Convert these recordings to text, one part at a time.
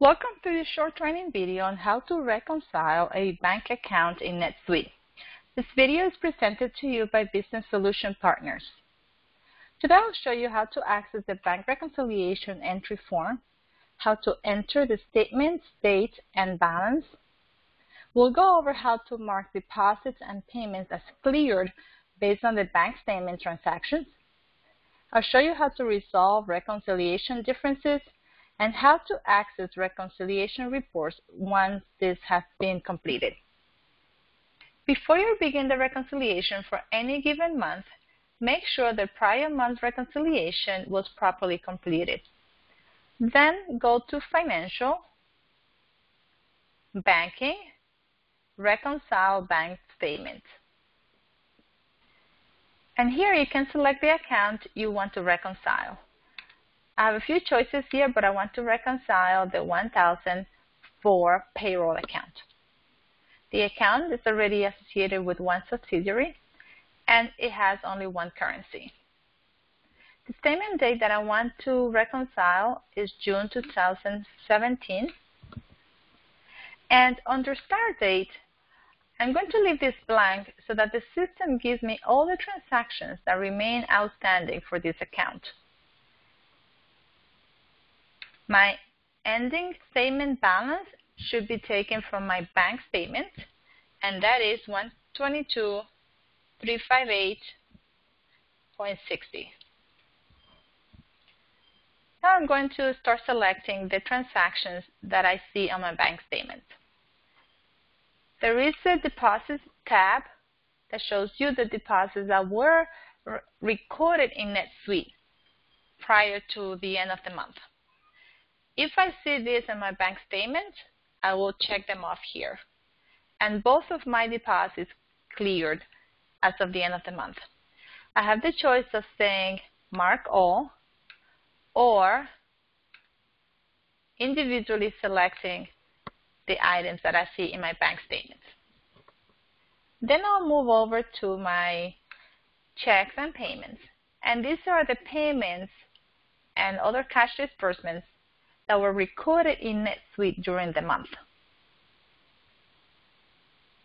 Welcome to this short training video on how to reconcile a bank account in NetSuite. This video is presented to you by Business Solution Partners. Today I'll show you how to access the bank reconciliation entry form, how to enter the statement, date, and balance. We'll go over how to mark deposits and payments as cleared based on the bank statement transactions. I'll show you how to resolve reconciliation differences and how to access reconciliation reports once this has been completed. Before you begin the reconciliation for any given month, make sure the prior month reconciliation was properly completed. Then go to Financial, Banking, Reconcile Bank Statement. And here you can select the account you want to reconcile. I have a few choices here, but I want to reconcile the 1004 payroll account. The account is already associated with one subsidiary, and it has only one currency. The statement date that I want to reconcile is June 2017. And under start date, I'm going to leave this blank so that the system gives me all the transactions that remain outstanding for this account. My ending statement balance should be taken from my bank statement, and that is 122,358.60. Now I'm going to start selecting the transactions that I see on my bank statement. There is a deposits tab that shows you the deposits that were recorded in NetSuite prior to the end of the month. If I see this in my bank statement, I will check them off here. And both of my deposits cleared as of the end of the month. I have the choice of saying mark all or individually selecting the items that I see in my bank statement. Then I'll move over to my checks and payments. And these are the payments and other cash disbursements that were recorded in NetSuite during the month.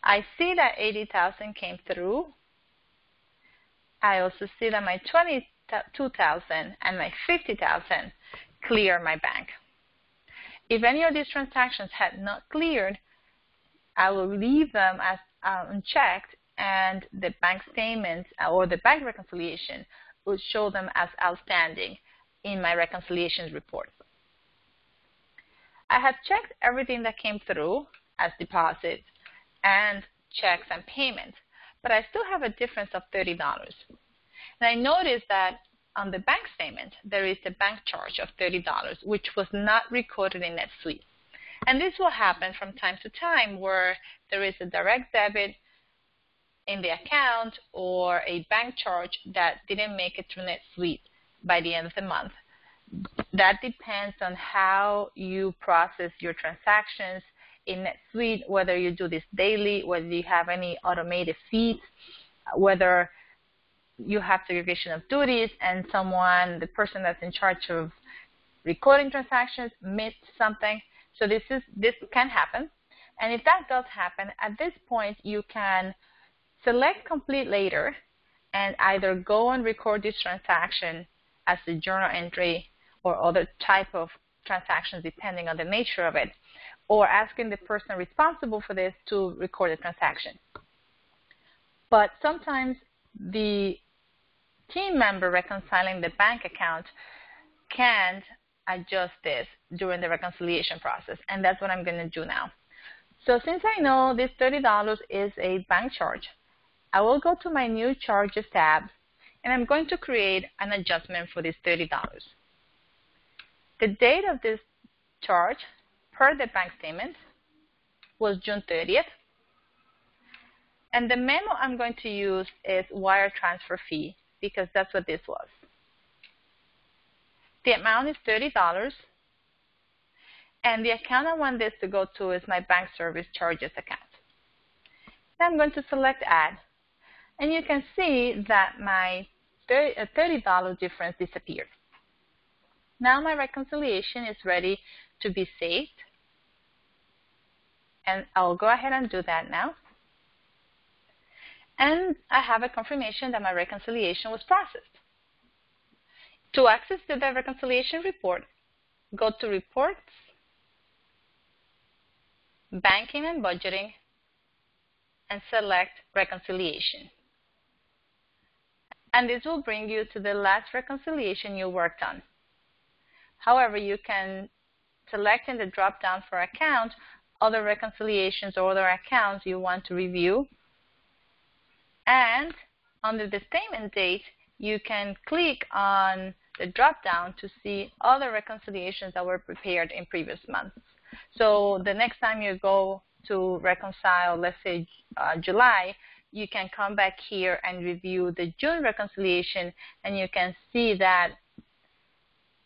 I see that 80,000 came through. I also see that my 22,000 and my 50,000 clear my bank. If any of these transactions had not cleared, I will leave them as uh, unchecked and the bank statement or the bank reconciliation will show them as outstanding in my reconciliations report. I have checked everything that came through as deposits and checks and payments, but I still have a difference of $30. And I noticed that on the bank statement, there is a bank charge of $30, which was not recorded in NetSuite. And this will happen from time to time where there is a direct debit in the account or a bank charge that didn't make it to NetSuite by the end of the month that depends on how you process your transactions in NetSuite, whether you do this daily, whether you have any automated feeds, whether you have segregation of duties and someone, the person that's in charge of recording transactions missed something. So this is this can happen. And if that does happen, at this point you can select complete later and either go and record this transaction as a journal entry or other type of transactions depending on the nature of it, or asking the person responsible for this to record the transaction. But sometimes the team member reconciling the bank account can't adjust this during the reconciliation process, and that's what I'm going to do now. So since I know this $30 is a bank charge, I will go to my new charges tab, and I'm going to create an adjustment for this $30. The date of this charge per the bank statement was June 30th. And the memo I'm going to use is wire transfer fee because that's what this was. The amount is $30. And the account I want this to go to is my bank service charges account. I'm going to select add. And you can see that my uh, $30 difference disappeared. Now my reconciliation is ready to be saved. And I'll go ahead and do that now. And I have a confirmation that my reconciliation was processed. To access the reconciliation report, go to Reports, Banking and Budgeting, and select Reconciliation. And this will bring you to the last reconciliation you worked on. However, you can select in the drop-down for account other reconciliations or other accounts you want to review. And under the statement date, you can click on the drop-down to see other reconciliations that were prepared in previous months. So the next time you go to reconcile, let's say uh, July, you can come back here and review the June reconciliation, and you can see that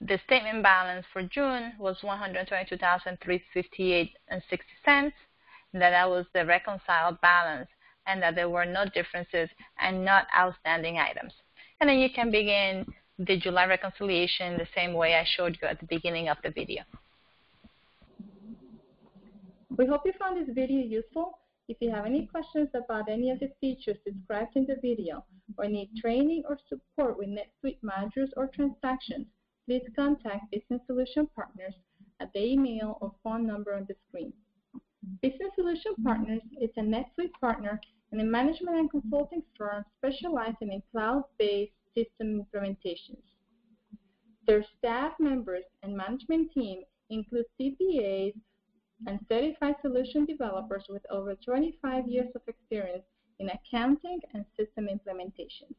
the statement balance for June was 122,358 and 60 cents, and that that was the reconciled balance, and that there were no differences and not outstanding items. And then you can begin the July reconciliation the same way I showed you at the beginning of the video. We hope you found this video useful. If you have any questions about any of the features described in the video or need training or support with NetSuite modules or transactions, please contact Business Solution Partners at the email or phone number on the screen. Business Solution Partners is a NetSuite partner and a management and consulting firm specializing in cloud-based system implementations. Their staff members and management team include CPAs and certified solution developers with over 25 years of experience in accounting and system implementations.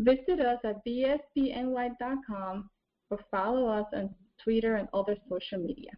Visit us at bspny.com or follow us on Twitter and other social media.